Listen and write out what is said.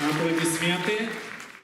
Аплодисменты.